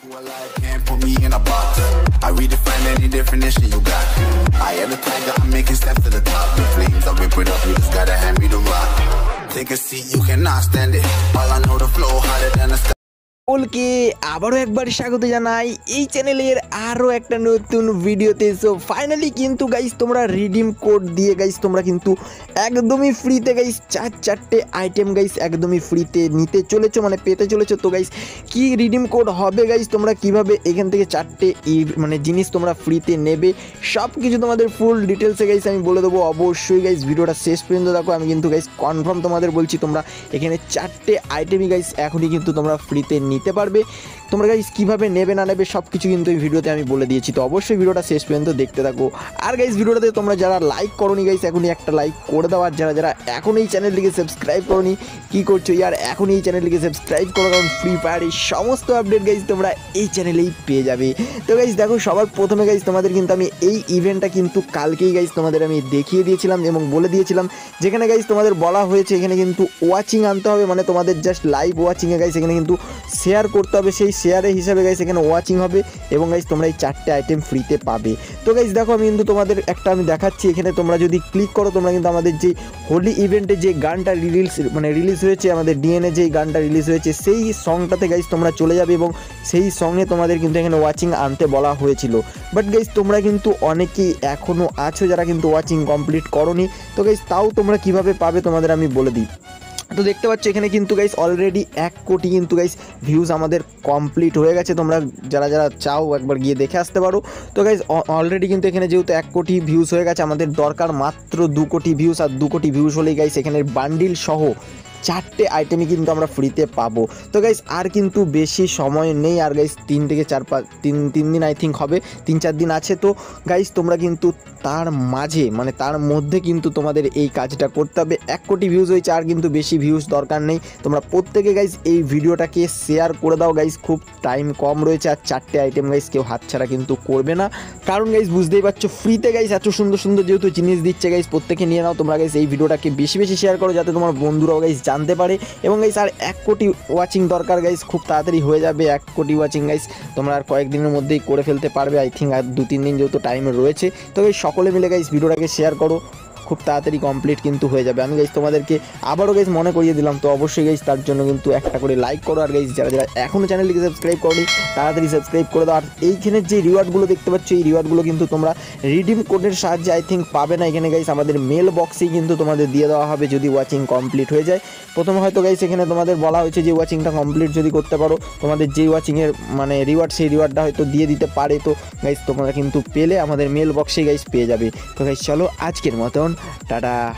Can't put me in a box. I redefine any definition you got. I am the tiger, I'm making steps to the top. The flames, I whip it up, you just gotta hand me the rock. Take a seat, you cannot stand it. সকলকে আবারও একবার স্বাগত জানাই। এই চ্যানেলের আরও একটা নতুন ভিডিওতে। সো ফাইনালি কিন্তু গাইস তোমরা রিডিম কোড দিয়ে গাইস তোমরা কিন্তু একদমই ফ্রিতে গাইস চার চারটে আইটেম গাইস একদমই ফ্রিতে নিতে চলেছো মানে পেতে চলেছো। তো গাইস কি রিডিম কোড হবে গাইস তোমরা কীভাবে এখান থেকে চারটে মানে জিনিস তোমরা ফ্রিতে নেবে সব কিছু তোমাদের ফুল ডিটেলসে গাইস আমি বলে দেবো। অবশ্যই গাইস ভিডিওটা শেষ পর্যন্ত দেখো। আমি কিন্তু গাইস কনফার্ম তোমাদের বলছি, তোমরা এখানে চারটে আইটেমই গাইস এখনই কিন্তু তোমরা ফ্রিতে নিতে পারবে। তোমরা গাইস কীভাবে নেবে, না নেবে সব কিছু কিন্তু এই ভিডিওতে আমি বলে দিয়েছি। তো অবশ্যই ভিডিওটা শেষ পর্যন্ত দেখতে থাকো। আর গাইস ভিডিওটাতে তোমরা যারা লাইক করোনি গাইস এখনই একটা লাইক করে দাও। আর যারা যারা এখন এই চ্যানেলটিকে সাবস্ক্রাইব করোনি, কী করছ ইয়ার? এখন এই চ্যানেলটিকে সাবস্ক্রাইব করো। কারণ ফ্রি ফায়ার এই সমস্ত আপডেট গাইস তোমরা এই চ্যানেলেই পেয়ে যাবে। তো গাইস দেখো, সবার প্রথমে গাইজ তোমাদের কিন্তু আমি এই ইভেন্টটা কিন্তু কালকেই গাইস তোমাদের আমি দেখিয়ে দিয়েছিলাম এবং বলে দিয়েছিলাম। যেখানে গাইস তোমাদের বলা হয়েছে, এখানে কিন্তু ওয়াচিং আনতে হবে। মানে তোমাদের জাস্ট লাইভ ওয়াচিংয়ে গাইস এখানে কিন্তু শেয়ার করতে হবে, সেই শেয়ারের হিসাবে গাইস এখানে ওয়াচিং হবে এবং গাইস তোমরা এই চারটে আইটেম ফ্রিতে পাবে। তো গাইস দেখো আমি কিন্তু তোমাদের একটা আমি দেখাচ্ছি, এখানে তোমরা যদি ক্লিক করো তোমরা কিন্তু আমাদের যে হোলি ইভেন্টে যে গানটা রিলিজ মানে রিলিজ হয়েছে, আমাদের ডিএনএ যেই গানটা রিলিজ হয়েছে, সেই সংটাতে গাইস তোমরা চলে যাবে এবং সেই সঙ্গে তোমাদের কিন্তু এখানে ওয়াচিং আনতে বলা হয়েছিল। বাট গাইস তোমরা কিন্তু অনেকেই এখনও আছো যারা কিন্তু ওয়াচিং কমপ্লিট করনি। তো গাইস তাও তোমরা কীভাবে পাবে তোমাদের আমি বলে দিই। তো দেখতে পাচ্ছ, এখানে কিন্তু গাইস অলরেডি এক কোটি কিন্তু গাইস ভিউজ আমাদের কমপ্লিট হয়ে গেছে। তোমরা যারা যারা চাও একবার গিয়ে দেখে আসতে পারো। তো গাইস অলরেডি কিন্তু এখানে যেহেতু এক কোটি ভিউজ হয়ে গেছে, আমাদের দরকার মাত্র দু কোটি ভিউজ আর দু কোটি ভিউজ হলেই গাইস এখানে বান্ডিল সহ চারটে আইটেমই কিন্তু আমরা ফ্রিতে পাবো। তো গাইস আর কিন্তু বেশি সময় নেই। আর গাইস তিন থেকে চার পাঁচ তিন তিন দিন আই থিঙ্ক হবে। তিন, চার দিন আছে। তো গাইস তোমরা কিন্তু তার মাঝে মানে তার মধ্যে কিন্তু তোমাদের এই কাজটা করতে হবে। এক কোটি ভিউজ হয়েছে, আর কিন্তু বেশি ভিউজ দরকার নেই। তোমরা প্রত্যেকে গাইস এই ভিডিওটাকে শেয়ার করে দাও। গাইস খুব টাইম কম রয়েছে, আর চারটে আইটেম গাইস কেউ হাতছাড়া কিন্তু করবে না। কারণ গাইস বুঝতেই পারছ ফ্রিতে গাইস এত সুন্দর সুন্দর যেহেতু জিনিস দিচ্ছে গাইস প্রত্যেকে নিয়ে নাও। তোমরা গাইস এই ভিডিওটাকে বেশি বেশি শেয়ার করো, যাতে তোমার বন্ধুরাও গাইস জানতে পারে। এবং গাইস আর এক কোটি ওয়াচিং দরকার গাইস খুব তাড়াতাড়ি হয়ে যাবে এক কোটি ওয়াচিং গাইস তোমরা আর কয়েকদিনের মধ্যেই করে ফেলতে পারবে আই থিঙ্ক আর দু তিন দিন যেহেতু টাইম রয়েছে। তো সকলে মিলে গাইস ভিডিওটাকে শেয়ার করো। খুব তাড়াতাড়ি কমপ্লিট কিন্তু হয়ে যাবে। আমি গাইজ তোমাদেরকে আবারও গাইজ মনে করিয়ে দিলাম, তো অবশ্যই গাইজ তার জন্য কিন্তু একটা করে লাইক করো। আর গাইজ যারা যারা এখনও চ্যানেলটিকে সাবস্ক্রাইব করনি, তাড়াতাড়ি সাবস্ক্রাইব করে দাও। আর এইখানের যে রিওয়ার্ডগুলো দেখতে পাচ্ছ, এই রিওয়ার্ডগুলো কিন্তু তোমরা রিডিম কোডের সাহায্যে আই থিঙ্ক পাবে না। এখানে গাইজ আমাদের মেল বক্সেই কিন্তু তোমাদের দিয়ে দেওয়া হবে যদি ওয়াচিং কমপ্লিট হয়ে যায়। প্রথমে হয়তো গাইজ এখানে তোমাদের বলা হয়েছে যে ওয়াচিংটা কমপ্লিট যদি করতে পারো, তোমাদের যেই ওয়াচিংয়ের মানে রিওয়ার্ড সেই রিওয়ার্ডটা হয়তো দিয়ে দিতে পারে। তো গাইজ তোমরা কিন্তু পেলে, আমাদের মেল বক্সে গাইজ পেয়ে যাবে। তো গাইজ চলো আজকের মতন Ta da!